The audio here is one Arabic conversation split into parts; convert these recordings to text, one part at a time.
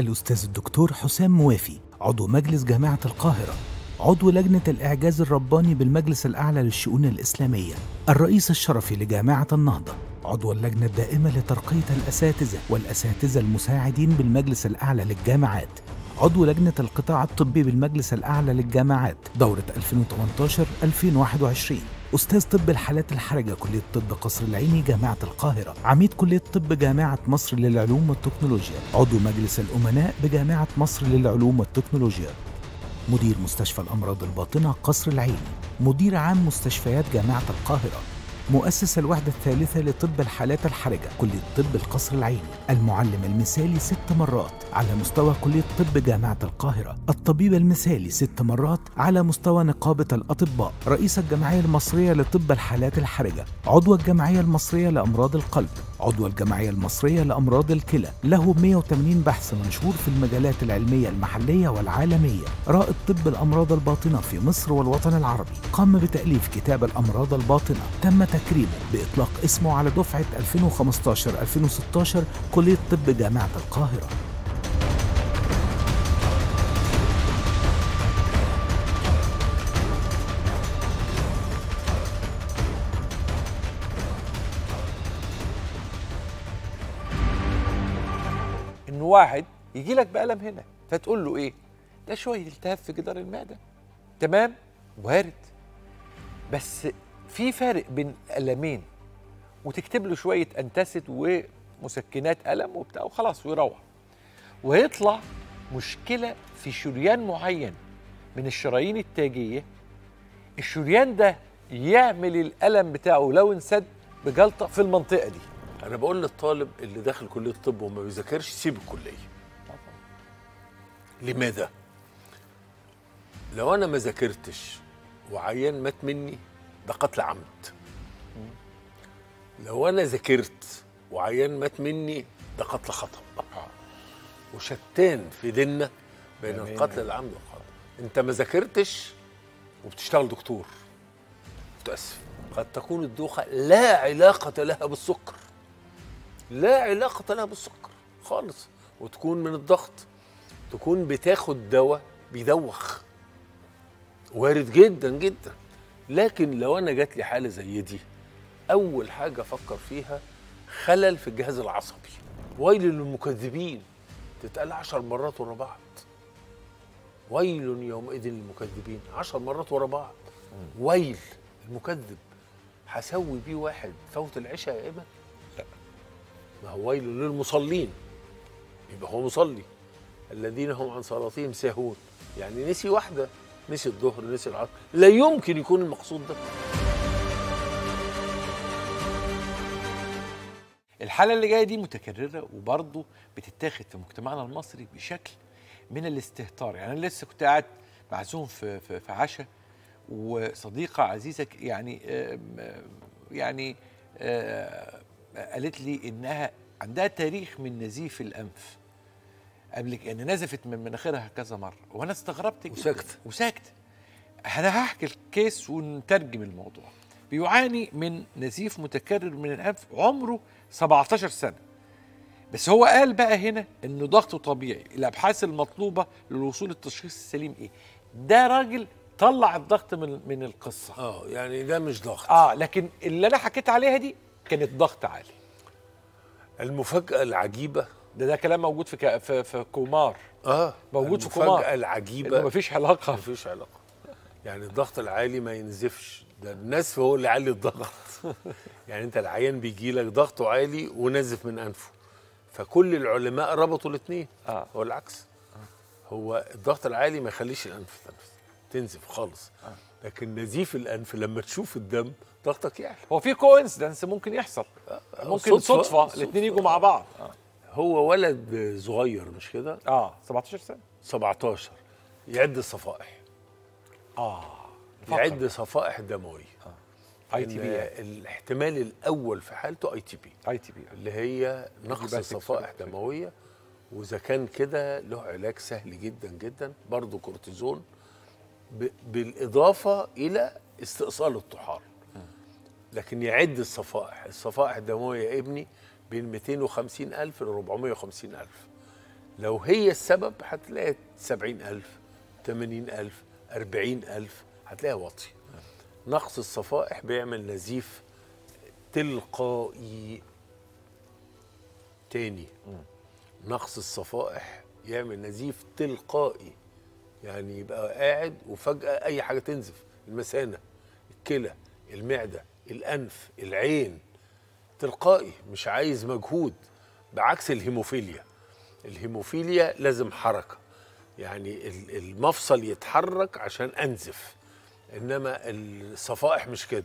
الأستاذ الدكتور حسام موافي عضو مجلس جامعة القاهرة عضو لجنة الإعجاز الرباني بالمجلس الأعلى للشؤون الإسلامية الرئيس الشرفي لجامعة النهضة عضو اللجنة الدائمة لترقية الأساتذة والأساتذة المساعدين بالمجلس الأعلى للجامعات عضو لجنة القطاع الطبي بالمجلس الأعلى للجامعات دورة 2018-2021 أستاذ طب الحالات الحرجة كلية طب قصر العيني جامعة القاهرة. عميد كلية طب جامعة مصر للعلوم والتكنولوجيا. عضو مجلس الأمناء بجامعة مصر للعلوم والتكنولوجيا. مدير مستشفى الأمراض الباطنة قصر العيني. مدير عام مستشفيات جامعة القاهرة. مؤسس الوحدة الثالثة لطب الحالات الحرجة كلية طب القصر العيني. المعلم المثالي ست مرات على مستوى كلية طب جامعة القاهرة. الطبيب المثالي ست مرات على مستوى نقابة الأطباء. رئيس الجمعية المصرية لطب الحالات الحرجة. عضو الجمعية المصرية لأمراض القلب. عضو الجمعية المصرية لأمراض الكلى. له 180 بحث منشور في المجالات العلمية المحلية والعالمية. رائد طب الأمراض الباطنة في مصر والوطن العربي. قام بتأليف كتاب الأمراض الباطنة. تم تكريمه بإطلاق اسمه على دفعة 2015-2016 كلية طب جامعة القاهرة. إن واحد يجي لك بألم هنا فتقول له إيه؟ ده شوية التهاب في جدار المعدة. تمام؟ وارد. بس في فرق بين ألمين وتكتب له شوية انتاسيد ومسكنات ألم وبتاع وخلاص ويروح. ويطلع مشكلة في شريان معين من الشرايين التاجية. الشريان ده يعمل الألم بتاعه لو انسد بجلطة في المنطقة دي. أنا بقول للطالب اللي داخل كلية الطب وما بيذاكرش سيب الكلية. لماذا؟ لو أنا ما ذاكرتش وعيان مات مني ده قتل عمد لو أنا ذاكرت وعيان مات مني ده قتل خطا وشتان في ديننا بين. القتل العمد والخطا أنت ما ذاكرتش وبتشتغل دكتور. متاسف قد تكون الدوخة لا علاقة لها بالسكر. لا علاقة لها بالسكر خالص. وتكون من الضغط. تكون بتاخد دواء بيدوخ. وارد جدا جدا. لكن لو أنا جات لي حالة زي دي أول حاجة أفكر فيها خلل في الجهاز العصبي. ويل للمكذبين. تتقال عشر مرات ورا بعض. ويل يومئذ للمكذبين. عشر مرات ورا بعض. ويل المكذب. هسوي بيه واحد فوت العشاء يا ايمن ما هو ويل للمصلين. يبقى هو مصلي. الذين هم عن صلاتهم ساهون. يعني نسي واحدة. نسي الظهر نسي العصر. لا يمكن يكون المقصود ده. الحالة اللي جاية دي متكررة وبرضه بتتاخد في مجتمعنا المصري بشكل من الاستهتار. يعني أنا لسه كنت قاعد معزوم في في, في عشاء وصديقة عزيزة يعني يعني آه، قالت لي إنها عندها تاريخ من نزيف الأنف. قبل ك- يعني نزفت من مناخيرها كذا مرة وأنا استغربت جدا. وساكتة. وساكتة أنا هحكي الكيس ونترجم الموضوع. بيعاني من نزيف متكرر من الأنف عمره 17 سنة. بس هو قال بقى هنا إنه ضغطه طبيعي. الأبحاث المطلوبة للوصول للتشخيص السليم إيه؟ ده راجل طلع الضغط من من القصة. آه يعني ده مش ضغط. آه لكن اللي أنا حكيت عليها دي كانت ضغط عالي. المفاجأة العجيبة ده ده كلام موجود في ك- في, في كومار. آه موجود في كومار. المفاجأة العجيبة. إنه مفيش علاقة. مفيش علاقة. يعني الضغط العالي ما ينزفش. ده النزف هو اللي يعلي الضغط. يعني انت العيان بيجي لك ضغطه عالي ونزف من انفه. فكل العلماء ربطوا الاثنين آه. هو العكس. هو الضغط العالي ما يخليش الانف تنفس تنزف خالص. لكن نزيف الانف لما تشوف الدم ضغطك يعلى. هو في coincidence ممكن يحصل. ممكن صدفة. صدفة, صدفة. الاثنين يجوا مع بعض. هو ولد صغير مش كده؟ آه 17 سنة. 17 يعد الصفائح. آه يعد صفائح دمويه ITP الاحتمال الأول في حالته آي تي بي. آي تي بي اللي هي نقص صفائح دموية. وإذا كان كده له علاج سهل جدا جدا. برضه كورتيزون ب- بالإضافة إلى استئصال الطحال لكن يعد الصفائح. الصفائح الدموية يا ابني بين 250 ألف ل 450 ألف. لو هي السبب هتلاقي 70000 80000 40000 هتلاقيها واطية. نقص الصفائح بيعمل نزيف تلقائي تاني. نقص الصفائح يعمل نزيف تلقائي يعني يبقى قاعد وفجأة أي حاجة تنزف. المثانة الكلى المعدة الأنف العين تلقائي مش عايز مجهود. بعكس الهيموفيليا. الهيموفيليا لازم حركة. يعني ال- المفصل يتحرك عشان أنزف. إنما الصفائح مش كده.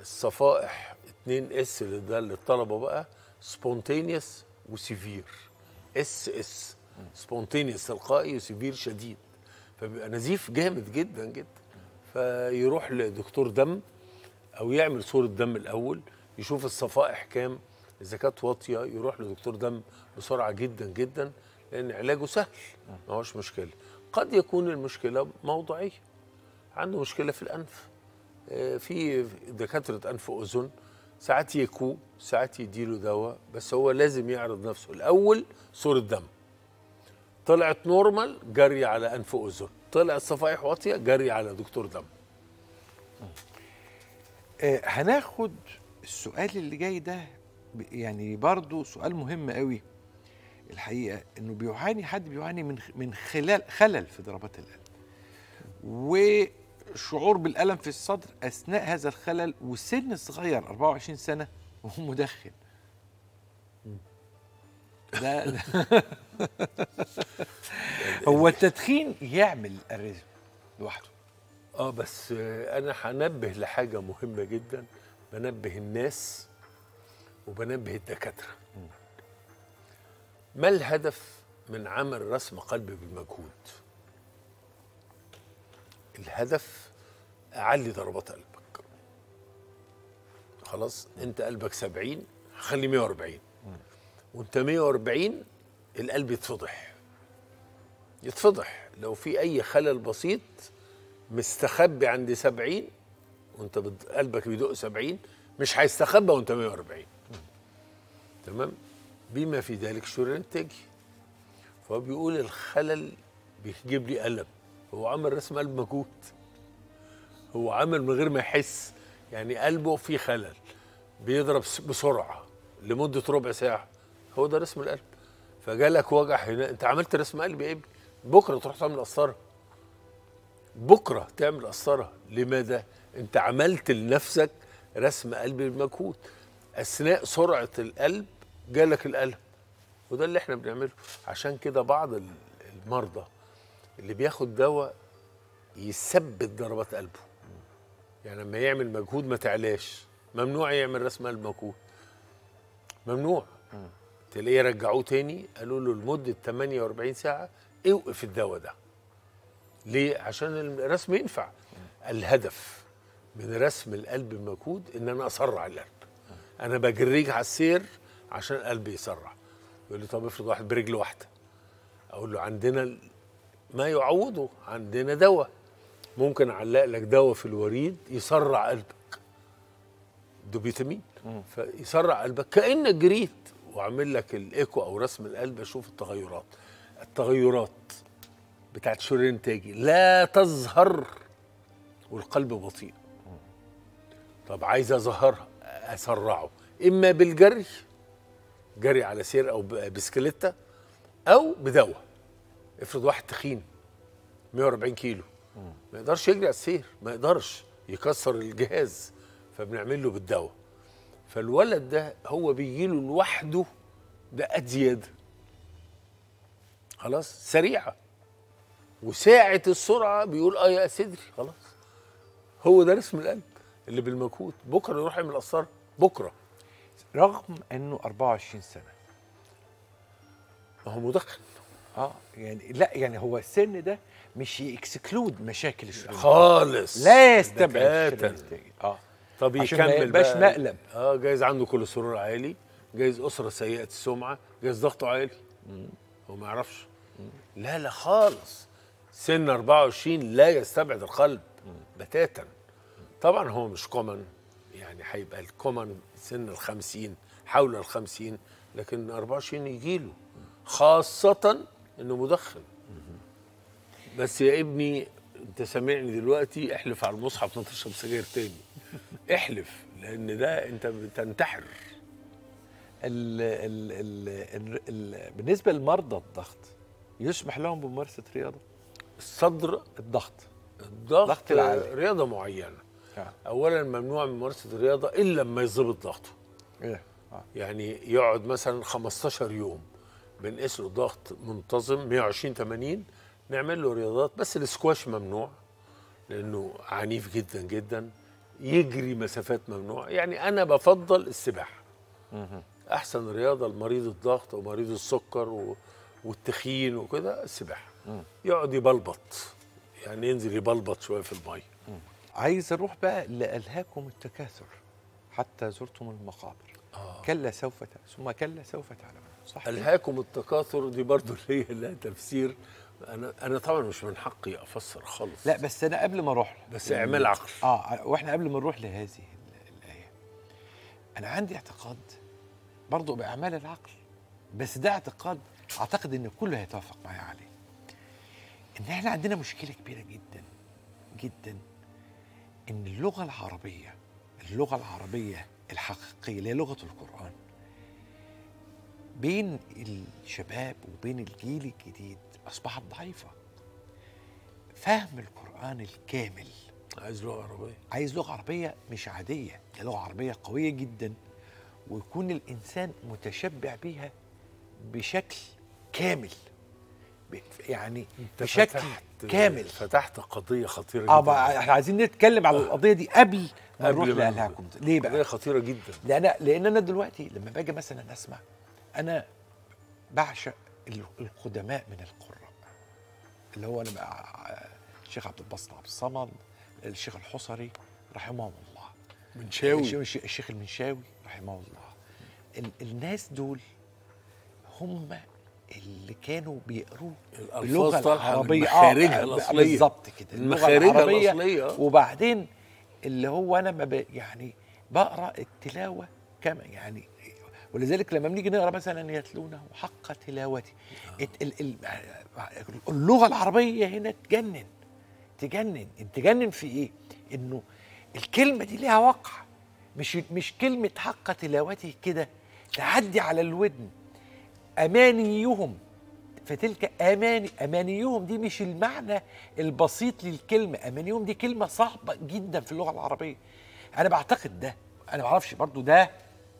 الصفائح 2 S اللي ده للطلبة بقى spontaneous و severe SS. spontaneous تلقائي و severe شديد. فبيبقى نزيف جامد جدا جدا. فيروح لدكتور دم أو يعمل صورة دم الأول. يشوف الصفائح كام اذا كانت واطية يروح لدكتور دم بسرعة جدا جدا لأن علاجه سهل ما هوش مشكلة. قد يكون المشكلة موضعية. عنده مشكلة في الأنف. آه، في دكاترة أنف وأذن ساعات يكو ساعات يديله دواء بس هو لازم يعرض نفسه. الأول صورة دم. طلعت نورمال جري على أنف وأذن. طلعت صفائح واطية جري على دكتور دم. آه، هناخد السؤال اللي جاي ده يعني برضو سؤال مهم قوي. الحقيقة إنه بيعاني حد بيعاني من من خلال خلل في ضربات القلب وشعور بالألم في الصدر أثناء هذا الخلل وسن صغير 24 سنة وهو مدخن. ده, ده هو التدخين يعمل الرزق لوحده. آه بس أنا هنبه لحاجة مهمة جدا. بنبه الناس وبنبه الدكاترة. ما الهدف من عمل رسم قلب بالمجهود؟ الهدف أعلي ضربات قلبك. خلاص أنت قلبك 70 خلي 140 وأنت 140 القلب يتفضح. يتفضح. لو في أي خلل بسيط مستخبي عند 70 وانت قلبك بيدق 70 مش هيستخبى وانت 140 تمام؟ بما في ذلك شريان تاجي فهو بيقول الخلل بيجيب لي ألم. هو عمل رسم قلب مجهود. هو عمل من غير ما يحس. يعني قلبه فيه خلل. بيضرب بسرعة لمدة ربع ساعة. هو ده رسم القلب. فجالك وجع هنا. انت عملت رسم قلب يا ابني. بكرة تروح تعمل قسطرة بكرة تعمل قسطره لماذا؟ انت عملت لنفسك رسم قلب بالمجهود أثناء سرعة القلب جالك الألم. وده اللي إحنا بنعمله. عشان كده بعض ال- المرضى اللي بياخد دواء يثبت ضربات قلبه. يعني لما يعمل مجهود ما تعلاش. ممنوع يعمل رسم قلب مجهود. ممنوع. تلاقيه رجعوه تاني قالوا له لمدة 48 ساعة اوقف الدواء ده. ليه؟ عشان الرسم ينفع. الهدف. من رسم القلب المجهود إن أنا أسرع القلب. أنا بجريك على السير عشان القلب يسرع. يقول لي طب افرض واحد برجل واحدة. أقول له عندنا ما يعوضه عندنا دواء. ممكن أعلق لك دواء في الوريد يسرع قلبك. دوبيتامين. فيسرع قلبك. كأنك جريت. وأعمل لك الإيكو أو رسم القلب أشوف التغيرات. التغيرات بتاعت شريان تاجي لا تظهر والقلب بطيء. طب عايز أظهرها أسرعه إما بالجري جري على سير أو بسكليتة أو بدواء. افرض واحد تخين 140 كيلو ما يقدرش يجري على السير ما يقدرش يكسر الجهاز فبنعمل له بالدواء. فالولد ده هو بيجي له لوحده دقات زياده خلاص؟ سريعة. وساعة السرعة بيقول آه يا صدري. خلاص. هو ده رسم القلب. اللي بالمجهود بكرة يروح يعمل قسطرة بكرة. رغم إنه 24 سنة. ما هو مدخن. آه يعني لا يعني هو السن ده مش يكسكلود مشاكل الشريان خالص. لا يستبعد. آه. طب يكمل بقى. مقلب. آه جايز عنده كوليسترول عالي جايز أسرة سيئة السمعة جايز ضغطه عالي. هو ما يعرفش. لا لا خالص. سن 24 لا يستبعد القلب. بتاتا. طبعا هو مش common يعني هيبقى ال common سن ال 50 حول ال 50 لكن 24 يجيله خاصة إنه مدخن. بس يا ابني أنت سامعني دلوقتي احلف على المصحف ما تشرب سجاير تاني. احلف لأن ده أنت بتنتحر. ال ال ال ال ال بالنسبة لمرضى الضغط يسمح لهم بممارسة رياضة؟ الصدر الضغط. الضغط ضغط العالي. آه. اولا ممنوع من ممارسة الرياضة إلا لما يظبط ضغطه. إيه. آه. يعني يقعد مثلا 15 يوم بنقيس له ضغط منتظم 120 80 نعمل له رياضات بس السكواش ممنوع لأنه عنيف جدا جدا يجري مسافات ممنوع. يعني أنا بفضل السباحة. أحسن رياضة لمريض الضغط ومريض السكر و... والتخين وكده السباحة. يقعد يبلبط يعني ينزل يبلبط شوية في الميه عايز أروح بقى لألهاكم التكاثر حتى زرتم المقابر. آه. كلا سوف ت... ثم كلا سوف تعلمون. صح؟ ألهاكم التكاثر دي برضو اللي هي لها تفسير. أنا أنا طبعا مش من حقي أفسر خالص. لا بس أنا قبل ما أروح بس اعمال عقل. آه وإحنا قبل ما نروح لهذه ال- الآية أنا عندي اعتقاد برضه بأعمال العقل. بس ده اعتقاد أعتقد إن كله هيتوافق معايا عليه. إن إحنا عندنا مشكلة كبيرة جدا جدا. ان اللغة العربية اللغة العربية الحقيقية اللي هي لغة القرآن بين الشباب وبين الجيل الجديد أصبحت ضعيفة. فهم القرآن الكامل عايز لغة عربية؟ عايز لغة عربية مش عادية دي لغة عربية قوية جدا ويكون الإنسان متشبع بيها بشكل كامل يعني بشكل فتحت- كامل. فتحت قضية خطيرة جدا. آه إحنا عايزين نتكلم على القضية دي قبل ما نروح لالهاكم ليه قضية بقى؟ خطيرة جدا. لأن لأن أنا دلوقتي لما باجي مثلا أسمع أنا بعشق ال- القدماء من القراء. اللي هو أنا بقى الشيخ عبد الباسط عبد الصمد الشيخ الحصري رحمهم الله. منشاوي. الشيخ, المنشاوي رحمه الله. ال الناس دول هم اللي كانوا بيقروا الألفاظ اللغة طالعة من العربية. مخارجها آه، الأصلية. بالظبط كده من اللغة مخارجها العربية. الأصلية. وبعدين اللي هو أنا ما ب... يعني بقرأ التلاوة كما يعني ولذلك لما بنيجي نقرأ مثلا يتلونه حق تلاوته ال- اللغة العربية هنا تجنن تجنن. تجنن في إيه؟ إنه الكلمة دي ليها وقع. مش مش كلمة حق تلاوته كده تعدي على الودن. أمانيهم. فتلك اماني أمانيهم دي مش المعنى البسيط للكلمة. أمانيهم دي كلمة صعبة جدا في اللغة العربية. أنا بعتقد ده أنا ما أعرفش برضو ده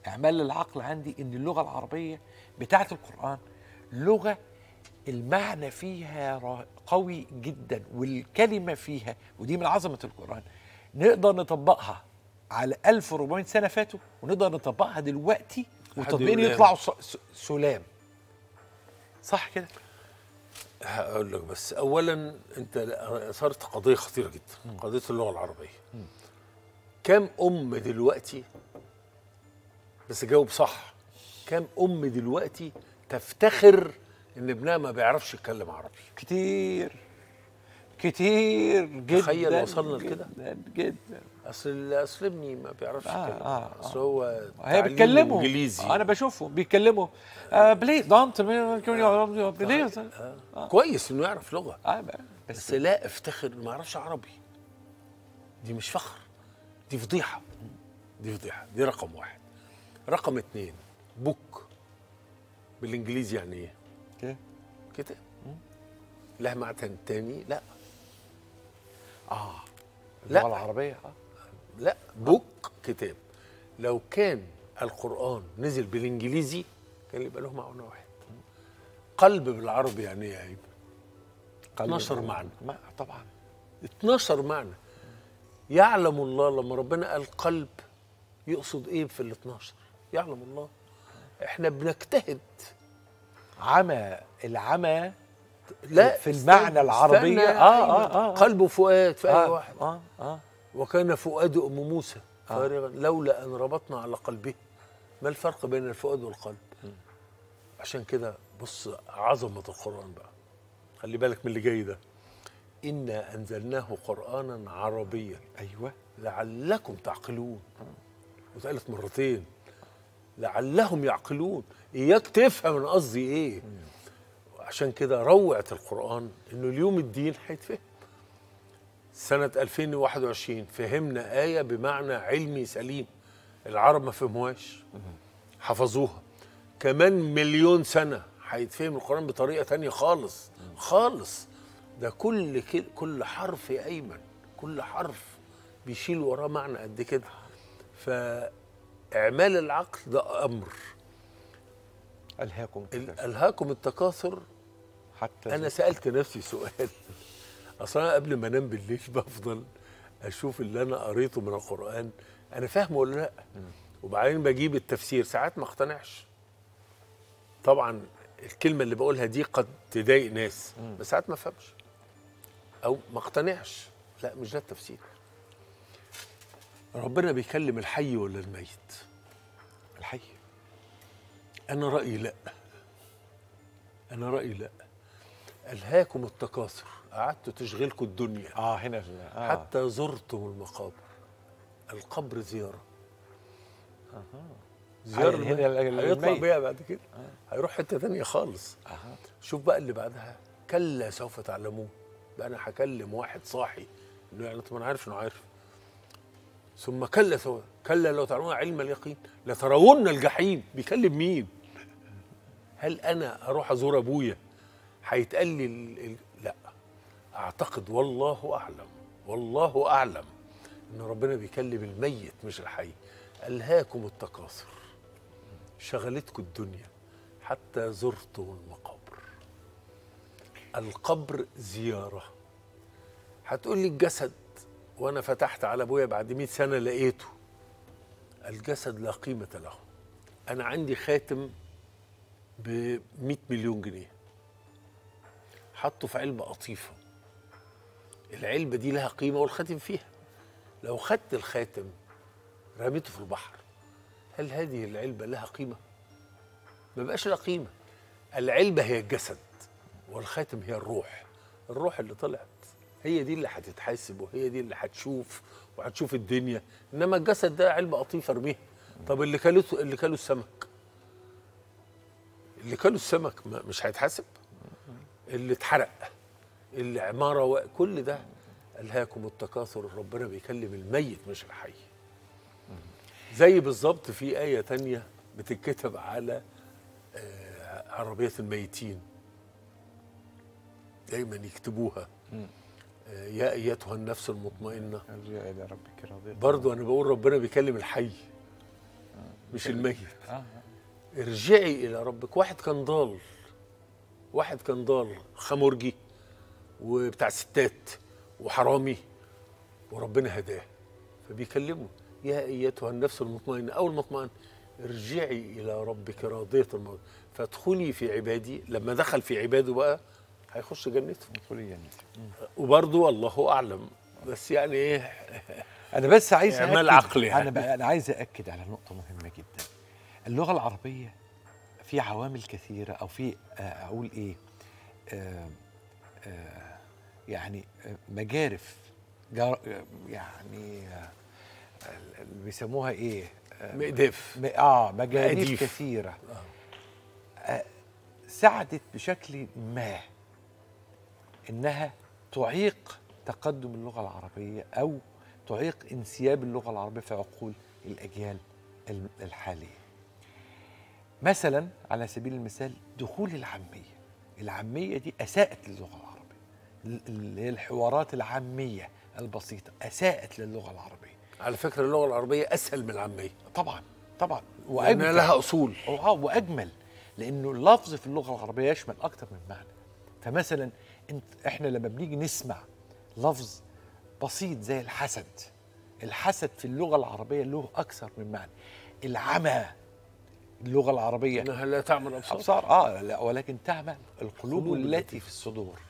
إعمال العقل عندي إن اللغة العربية بتاعة القرآن لغة المعنى فيها قوي جدا والكلمة فيها ودي من عظمة القرآن نقدر نطبقها على 1400 سنة فاتوا ونقدر نطبقها دلوقتي والتطبيقين الآن. يطلعوا سلام. صح كده؟ هقول لك بس. اولا أنت اثرت قضية خطيرة جدا قضية اللغة العربية. كم أم دلوقتي بس جاوب صح كم أم دلوقتي تفتخر إن ابنها ما بيعرفش يتكلم عربي؟ كتير. كتير جدا تخيل وصلنا لكده؟ جدا جدا. أصل اصل ابني ما بيعرفش آه، يتكلم. آه، أصل هو هي بيتكلموا إنجليزي. أنا بشوفهم بيتكلموا آه please don't please. آه. كويس إنه يعرف لغة. آه بس بس لا افتخر ما يعرفش عربي. دي مش فخر. دي فضيحة. دي فضيحة. دي رقم واحد. رقم اتنين book بالإنجليزي يعني إيه؟ كده كتاب. لها معنى تاني. لا. آه. لا. اللغة العربية آه. لا. بوك كتاب. لو كان القرآن نزل بالإنجليزي كان يبقى له معنى واحد. قلب بالعربي يعني إيه؟ يا عيب 12 معنى. ما طبعا. 12 معنى. يعلم الله لما ربنا قال قلب يقصد إيه في ال 12 يعلم الله. إحنا بنجتهد. عمى العمى لا في المعنى العربية. استنى يا آه،. آه، آه، آه. قلب وفؤاد في أي آه واحد. آه آه. وكان فؤاد أم موسى فارغا لولا أن ربطنا على قلبه. ما الفرق بين الفؤاد والقلب؟ عشان كده بص عظمة القرآن بقى. خلي بالك من اللي جاي ده. إنا أنزلناه قرانا عربيا. أيوه. لعلكم تعقلون. واتقالت مرتين. لعلهم يعقلون. إياك تفهم أنا قصدي إيه. عشان كده روعة القرآن إنه اليوم الدين هيتفهم. سنة 2021 فهمنا آية بمعنى علمي سليم. العرب ما فهموهاش. حفظوها. كمان مليون سنة هيتفهم القرآن بطريقة تانية خالص. خالص. ده كل كل- كل حرف يا أيمن. كل حرف بيشيل وراه معنى قد كده. فإعمال العقل ده أمر. ألهاكم ال- كده ألهاكم التكاثر حتى أنا سألت نفسي سؤال. أصلا أنا قبل ما أنام بالليل بفضل أشوف اللي أنا قريته من القرآن. أنا فاهمه ولا لأ؟ وبعدين بجيب التفسير. ساعات ما اقتنعش. طبعا الكلمة اللي بقولها دي قد تضايق ناس بس ساعات ما أفهمش. أو ما اقتنعش. لأ مش ده التفسير. ربنا بيكلم الحي ولا الميت؟ الحي. أنا رأيي لأ. أنا رأيي لأ. ألهاكم التكاثر. قعدتوا تشغلكم الدنيا. آه هنا آه. حتى زرتم المقابر. القبر زيارة. زيارة هنا ال- ال- هيطلع. بيها بعد كده. هيروح حتة تانية خالص. أها. شوف بقى اللي بعدها. كلا سوف تعلمون. بقى أنا هكلم واحد صاحي. إنه يعني طب أنا عارف إنه عارف. ثم كلا سوف كلا لو تعلمون علم اليقين لترون الجحيم. بيكلم مين؟ هل أنا أروح أزور أبويا؟ هيتقال لي ال... لا. أعتقد والله أعلم والله أعلم إن ربنا بيكلم الميت مش الحي. ألهاكم التكاثر. شغلتكم الدنيا. حتى زرتم المقابر. القبر زيارة. هتقول لي الجسد وأنا فتحت على أبويا بعد 100 سنة لقيته. الجسد لا قيمة له. أنا عندي خاتم ب 100 مليون جنيه. حطه في علبة قطيفه العلبة دي لها قيمة والخاتم فيها. لو خدت الخاتم رميته في البحر هل هذه العلبة لها قيمة؟ ما بقاش لها قيمة. العلبة هي الجسد والخاتم هي الروح. الروح اللي طلعت هي دي اللي هتتحاسب وهي دي اللي هتشوف وهتشوف الدنيا. إنما الجسد ده علبة قطيفه ارميها. طب اللي كلوا اللي كلوا السمك. اللي كلوا السمك مش هيتحاسب؟ اللي اتحرق اللي عمارة و... كل ده ألهاكم التكاثر ربنا بيكلم الميت مش الحي. زي بالظبط في آية تانية بتتكتب على آه، عربية الميتين. دايما يكتبوها. آه، يا أيتها النفس المطمئنة. أرجع إلى ربك راضية برضو أنا بقول ربنا بيكلم الحي مش الميت. آه. ارجعي إلى ربك. واحد كان ضال. واحد كان ضال خمرجي وبتاع ستات وحرامي وربنا هداه. فبيكلمه يا أيتها النفس المطمئنة أو المطمئن ارجعي إلى ربك راضية الموت. فادخلي في عبادي لما دخل في عباده بقى هيخش جنته. ادخلي جنتي وبرضه الله أعلم. بس يعني إيه؟ أنا بس عايز أأكد عقلي يعني. أنا أنا عايز اكد على نقطة مهمة جدا. اللغة العربية في عوامل كثيرة أو في آه، أقول إيه آه آه يعني مجارف جار يعني اللي بيسموها إيه آه، مقداف م- آه مجاريف مقاديف. كثيرة آه، ساعدت بشكل ما إنها تعيق تقدم اللغة العربية أو تعيق انسياب اللغة العربية في عقول الأجيال الحالية. مثلا على سبيل المثال دخول العامية. العامية دي أساءت للغة العربية. ال- اللي هي الحوارات العامية البسيطة أساءت للغة العربية. على فكرة اللغة العربية أسهل من العامية. طبعا طبعا. لأنها لها أصول. آه وأجمل. لأنه اللفظ في اللغة العربية يشمل أكتر من معنى. فمثلا انت إحنا لما بنيجي نسمع لفظ بسيط زي الحسد الحسد في اللغة العربية له أكثر من معنى. العمى اللغة العربية. إنها لا تعمل أبصار. أبصار آه لا ولكن تعمل القلوب التي في الصدور.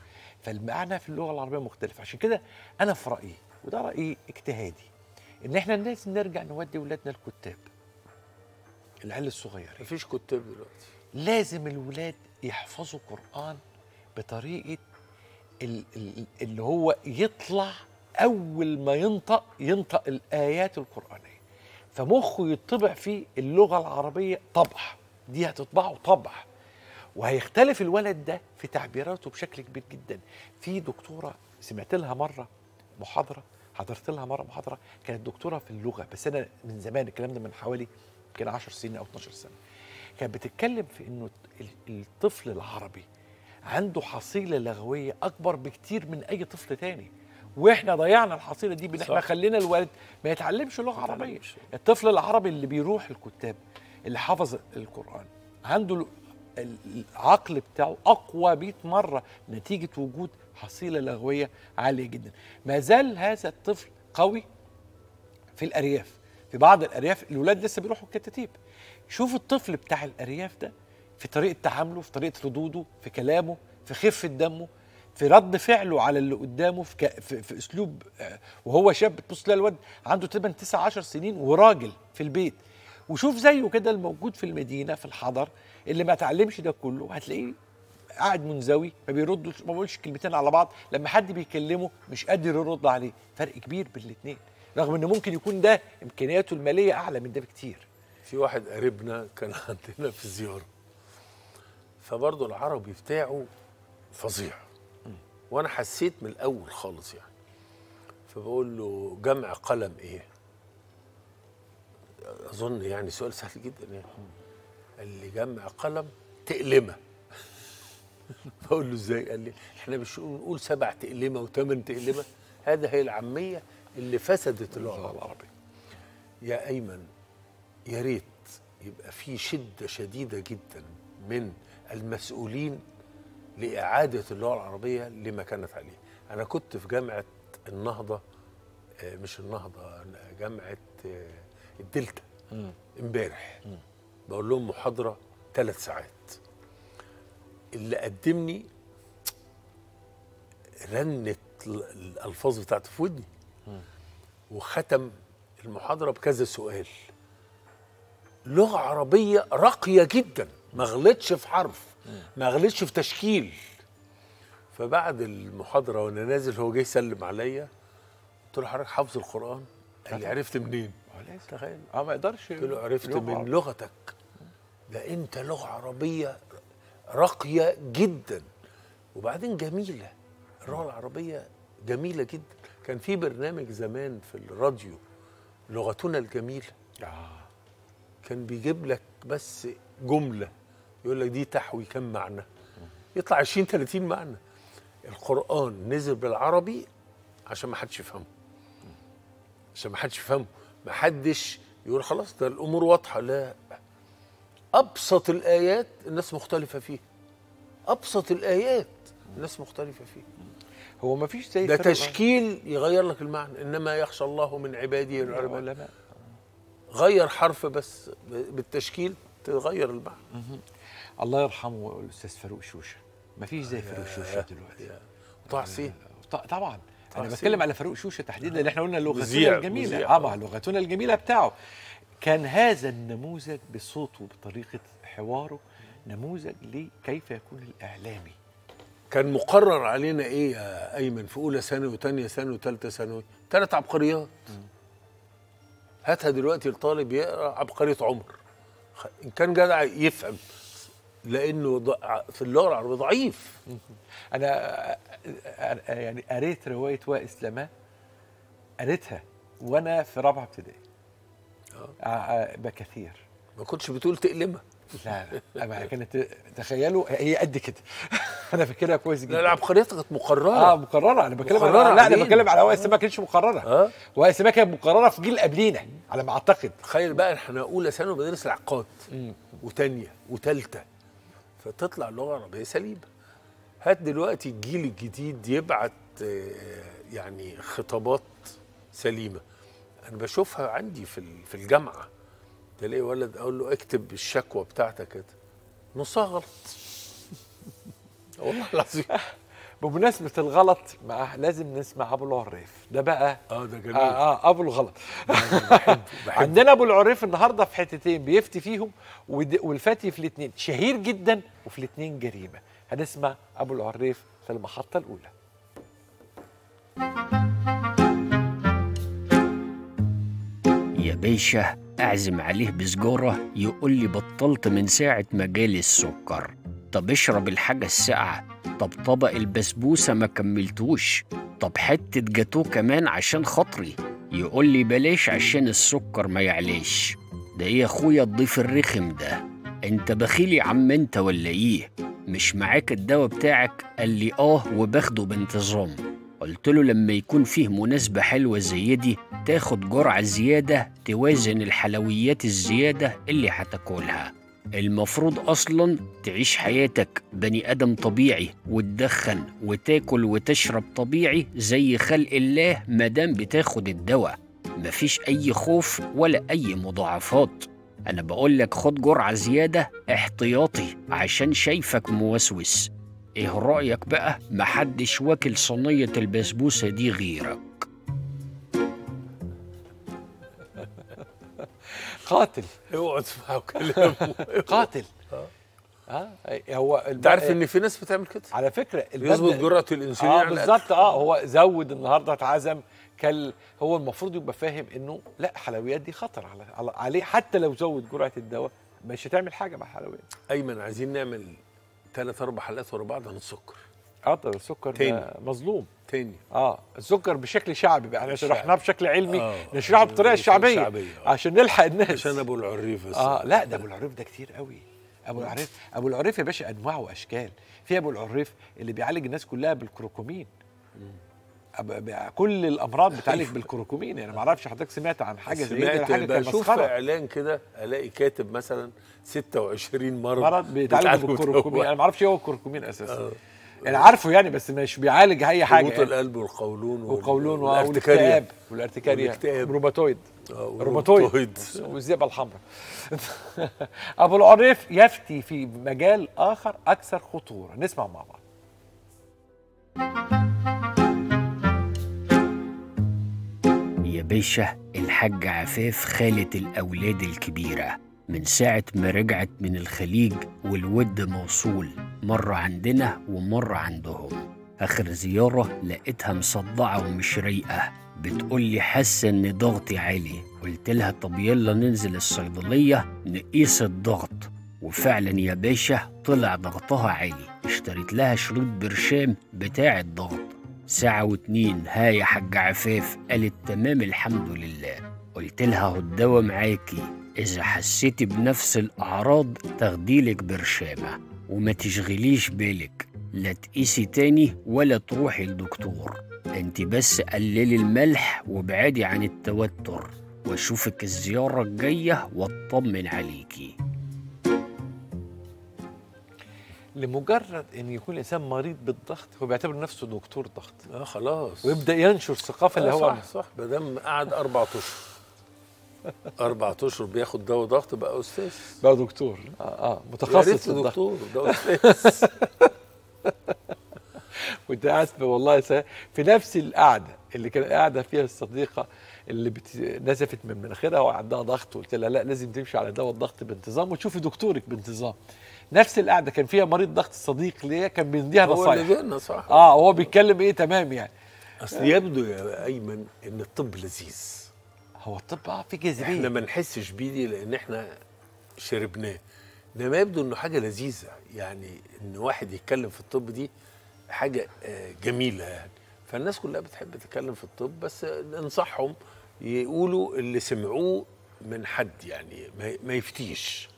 فالمعنى في اللغة العربية مختلف. عشان كده أنا في رأيي وده رأيي اجتهادي إن إحنا لازم نرجع نودي اولادنا الكتاب. العيال الصغيرين مفيش كتاب دلوقتي. لازم الولاد يحفظوا ال- ال- اللي هو يطلع أول ما ينطق ينطق الآيات القرآنية. فمخه يطبع فيه اللغة العربية طبع دي هتطبعه طبع وهيختلف الولد ده في تعبيراته بشكل كبير جدا. في دكتورة سمعت لها مرة محاضرة حضرت لها مرة محاضرة كانت دكتورة في اللغة بس أنا من زمان الكلام ده من حوالي يمكن 10 سنين أو 12 سنة. كانت بتتكلم في إنه ال- الطفل العربي عنده حصيلة لغوية أكبر بكتير من أي طفل تاني. وإحنا ضيعنا الحصيلة دي بإن إحنا. خلينا الولد ما يتعلمش لغة عربية. الطفل العربي اللي بيروح الكتاب اللي حفظ القرآن عنده ال- ال- العقل بتاعه أقوى 100 مرة نتيجة وجود حصيلة لغوية عالية جدا ما زال هذا الطفل قوي في الأرياف في بعض الأرياف الولاد لسه بيروحوا الكتاتيب شوف الطفل بتاع الأرياف ده في طريقة تعامله في طريقة ردوده في كلامه في خفة دمه في رد فعله على اللي قدامه في, ك... في, في أسلوب آه، وهو شاب تبص تلاقي الواد عنده تقريبا 9 10 سنين وراجل في البيت. وشوف زيه كده الموجود في المدينة في الحضر اللي ما اتعلمش ده كله هتلاقيه قاعد منزوي ما بيردش ما بيقولش كلمتين على بعض. لما حد بيكلمه مش قادر يرد عليه. فرق كبير بين الاثنين رغم ان ممكن يكون ده إمكانياته المالية أعلى من ده بكتير. في واحد قريبنا كان عندنا في زيارة. فبرضه العربي بتاعه فظيع. وأنا حسيت من الأول خالص يعني. فبقول له جمع قلم إيه؟ أظن يعني سؤال سهل جدا يعني. قال لي جمع قلم تقلمة. بقول له إزاي؟ قال لي إحنا مش نقول سبع تقلمة وثمان تقلمة. هذا هي العامية اللي فسدت اللغة العربيه يا أيمن يا ريت يبقى في شدة شديدة جدا من المسؤولين لإعادة اللغة العربية لما كانت عليه أنا كنت في جامعة النهضة آه، مش النهضة أنا جامعة آه، الدلتا. امبارح. بقول لهم محاضرة ثلاث ساعات. اللي قدمني رنت ال- الألفاظ بتاعته في ودني. وختم المحاضرة بكذا سؤال. لغة عربية راقية جدا. ما غلطش في حرف ما غلطش في تشكيل. فبعد المحاضرة وأنا نازل هو جاي يسلم عليا قلت له حضرتك حافظ القرآن؟ قال لي عرفت منين؟ تخيل. آه ما يقدرش قلت له عرفت من. لغتك. ده أنت لغة عربية راقية جدا. وبعدين جميلة. اللغة العربية جميلة جدا. كان في برنامج زمان في الراديو لغتنا الجميلة. آه. كان بيجيب لك بس جملة. يقول لك دي تحوي كم معنى؟ يطلع 20 30 معنى. القرآن نزل بالعربي عشان ما حدش يفهمه. عشان ما حدش يفهمه. ما حدش يقول خلاص ده الأمور واضحة. لا. أبسط الآيات الناس مختلفة فيها أبسط الآيات الناس مختلفة فيها هو ما فيش زي ده تشكيل يغير لك المعنى. إنما يخشى الله من عباده العلماء. غير حرف بس بالتشكيل تغير المعنى. الله يرحمه الاستاذ فاروق شوشة. ما فيش زي فاروق شوشة دلوقتي. طه حسين. ط- طبعا. أنا. بتكلم على فاروق شوشة تحديدا. اللي إحنا قلنا لغتنا الجميلة. مع لغتنا الجميلة بتاعه. كان هذا النموذج بصوته وبطريقة حواره نموذج لكيف يكون الإعلامي. كان مقرر علينا إيه يا أيمن؟ في أولى ثانوي وثانية ثانوي وثالثة ثانوي. ثلاث عبقريات. هاتها دلوقتي الطالب يقرأ عبقرية عمر. إن كان جدع يفهم. لأنه في اللغة العربية ضعيف. أنا يعني قريت رواية وائس لما قريتها وأنا في رابعة ابتدائي. آه، آه، بكثير. ما كنتش بتقول تقلمها لا لا أما كانت تخيلوا هي قد كده. أنا فاكرها كويس جدا لا العبقريات كانت مقررة. آه مقررة. أنا بتكلم على لا أنا. بتكلم على وائس ما كانتش مقررة. آه. وائس ما كانت مقررة في جيل قبلينا على ما أعتقد. تخيل بقى إحنا أولى ثانوي بدرس العقاد. وثانيه وثالثه فتطلع اللغة العربية سليمة. هات دلوقتي الجيل الجديد يبعت آه، يعني خطابات سليمة. أنا بشوفها عندي في في الجامعة. تلاقي ولد أقول له اكتب الشكوى بتاعتك كده. نصها غلط والله العظيم. بمناسبة الغلط مع لازم نسمع أبو العريف. ده بقى آه ده جميل. آه, آه أبو الغلط. بحبه عندنا أبو العريف النهارده في حتتين بيفتي فيهم والفتي في الاثنين شهير جدا وفي الاثنين جريمة. هنسمع أبو العريف في المحطة الأولى. يا باشا أعزم عليه بسجارة يقول لي بطلت من ساعة ما جالي السكر. طب اشرب الحاجة الساقعة. طب طبق البسبوسة ما كملتوش. طب حتة جاتوه كمان عشان خاطري. يقول لي بلاش عشان السكر ما يعليش ده إيه يا اخويا الضيف الرخم ده؟ انت بخيل يا عم انت ولا إيه؟ مش معاك الدواء بتاعك؟ قال لي آه وباخده بانتظام. قلت له لما يكون فيه مناسبة حلوة زي دي تاخد جرعة زيادة توازن الحلويات الزيادة اللي هتاكلها. المفروض أصلا تعيش حياتك بني آدم طبيعي وتدخن وتاكل وتشرب طبيعي زي خلق الله مادام بتاخد الدواء. مفيش أي خوف ولا أي مضاعفات. أنا بقول لك خد جرعة زيادة احتياطي عشان شايفك موسوس. إيه رأيك بقى؟ محدش واكل صينية البسبوسة دي غيرك. قاتل. اوعوا تسمعوا كلامه. قاتل. آه. هو انت عارف ان في ناس بتعمل كده؟ على فكرة يظبط جرعه الانسولين آه. بالظبط. آه هو زود النهارده اتعزم كل هو المفروض يبقى فاهم إنه لا حلويات دي خطر على على- عليه. حتى لو زود جرعه الدواء مش هتعمل حاجة مع الحلويات. أيمن عايزين نعمل ثلاث أربع حلقات ورا بعض عن السكر. آه السكر تاني. مظلوم. تاني. آه السكر بشكل شعبي بقى. إحنا شعبي. شرحناه بشكل علمي. آه، نشرحه بالطريقة الشعبيه الشعبية، آه. عشان نلحق الناس. عشان أبو العريف بس. آه لا ده أبو العريف ده كتير قوي. أبو العريف أبو العريف يا باشا أنواع وأشكال. في أبو العريف اللي بيعالج الناس كلها بالكروكومين. كل الأمراض بتعالج بالكروكومين. يعني ما أعرفش حضرتك سمعت عن حاجة زي سمعت حاجة بشوف إعلان كده ألاقي كاتب مثلا 26 مرض مرض بيتعالج بالكروكومين. أنا ما أعرفش إيه هو الكروكومين أساسا. يعني عارفه يعني بس مش بيعالج أي حاجة هبوط يعني. القلب والقولون وال- وقولون والارتكاريا. والاكتئاب والارتكاريا والاكتئاب. روماتويد آه، روماتويد والروماتويد. والذئبه الحمراء أبو العريف يفتي في مجال آخر أكثر خطورة نسمع مع بعض يا باشا الحاج عفاف خالة الأولاد الكبيرة من ساعة ما رجعت من الخليج والود موصول مرة عندنا ومرة عندهم. آخر زيارة لقيتها مصدعة ومش رايقة. بتقولي حاسة إن ضغطي عالي. قلت لها طب يلا ننزل الصيدلية نقيس الضغط. وفعلا يا باشا طلع ضغطها عالي. اشتريت لها شريط برشام بتاع الضغط. ساعة واتنين ها يا حاج عفاف قالت تمام الحمد لله. قلت لها هو الدوا معاكي؟ إذا حسيتي بنفس الأعراض تاخديلك برشامة وما تشغليش بالك. لا تقيسي تاني ولا تروحي لدكتور. أنت بس قللي الملح وابعدي عن التوتر. وأشوفك الزيارة الجاية واطمن عليكي. لمجرد إن يكون الإنسان مريض بالضغط هو بيعتبر نفسه دكتور ضغط. آه خلاص. ويبدأ ينشر الثقافة اللي آه، هو صح صح. ما دام قعد أربع أشهر. أربع أشهر بياخد دواء ضغط بقى أستاذ. بقى دكتور. آه آه يا متخصص الضغط. دكتور ده أستاذ. وانت قاعد والله في نفس القعدة اللي كان قاعدة فيها الصديقة اللي بت... نزفت من مناخيرها وعندها ضغط قلت لها لا لازم تمشي على دواء الضغط بانتظام وتشوفي دكتورك بانتظام. نفس القعدة كان فيها مريض ضغط صديق ليا كان بيديها هو اللي نصايح. بينا صح. آه وهو بيتكلم إيه تمام يعني. أصل يبدو يا أيمن إن الطب لذيذ. هو الطب آه في إحنا جاذبيه ما نحسش بيه لأن إحنا شربناه. إنما يبدو إنه حاجة لذيذة. يعني إن واحد يتكلم في الطب دي حاجة آه، جميلة يعني. فالناس كلها بتحب تتكلم في الطب بس ننصحهم يقولوا اللي سمعوه من حد يعني ما- يفتيش.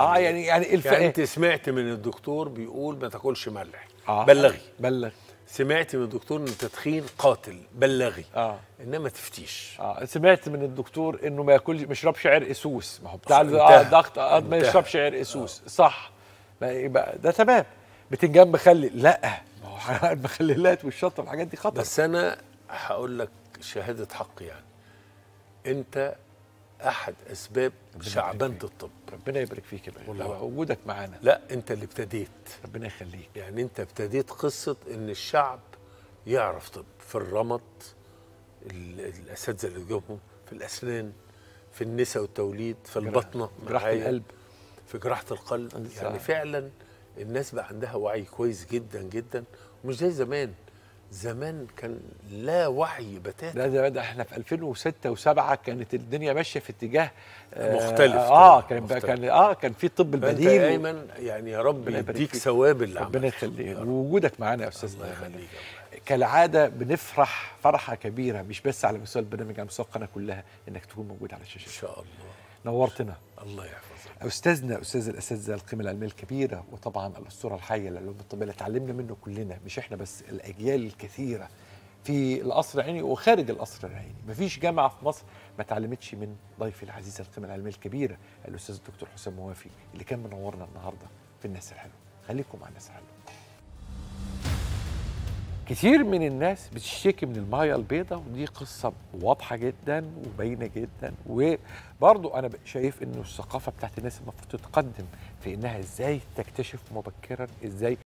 آه يعني يعني الف... يعني أنت سمعت من الدكتور بيقول ما تاكلش ملح. آه. بلغي. بلغ سمعت من الدكتور إن التدخين قاتل بلغي آه. إنما تفتيش. آه. سمعت من الدكتور إنه ما ياكلش ما يشربش عرق سوس. ما هو بتاع الضغط آه ما انتهى. يشربش عرق سوس. صح. ما يبقى ده تمام. بتنجان مخلل. لا. ما هو المخللات والشطة والحاجات دي خطر. بس أنا هقول لك شهادة حق يعني. أنت أحد أسباب شعبنه. الطب. ربنا يبارك فيك يا والله. وجودك معانا. لا أنت اللي ابتديت. ربنا يخليك. يعني أنت ابتديت قصة إن الشعب يعرف طب. في الرمد ال- الأساتذة اللي جابهم في الأسنان في النساء والتوليد في البطنة جراحة القلب. في جراحة القلب. يعني فعلا الناس بقى عندها وعي كويس جدا جدا. ومش زي زمان. زمان كان لا وعي بتاتا ده ده, ده إحنا في 2006 و7 كانت الدنيا ماشية في اتجاه آه، مختلف آه كان مختلف. كان آه كان في الطب فأنت البديل أيمن يعني يا رب يديك. ثواب اللي ربنا. يخليك. ووجودك معانا يا الله استاذنا يخليك أيمن. يا رب. كالعادة بنفرح فرحة كبيرة مش بس على مستوى البرنامج على مستوى القناة كلها إنك تكون موجود على إن الشاشه شاء الله نورتنا. الله يحفظك. أستاذنا أستاذ الاساتذه القيمة العلمية الكبيرة وطبعا الأسطورة الحية للعلوم الطبيه اللي اتعلمنا منه كلنا مش إحنا بس الأجيال الكثيرة في القصر العيني وخارج القصر العيني. مفيش جامعة في مصر ما اتعلمتش من ضيفي العزيز القيمة العلمية الكبيرة الأستاذ الدكتور حسام موافي اللي كان منورنا النهارده في الناس الحلوة. خليكم مع الناس الحلوة. كتير من الناس بتشتكي من المايه البيضاء ودي قصة واضحة جدا وباينة جدا. وبرضو أنا شايف إنه الثقافة بتاعت الناس المفروض تتقدم في إنها إزاي تكتشف مبكرا إزاي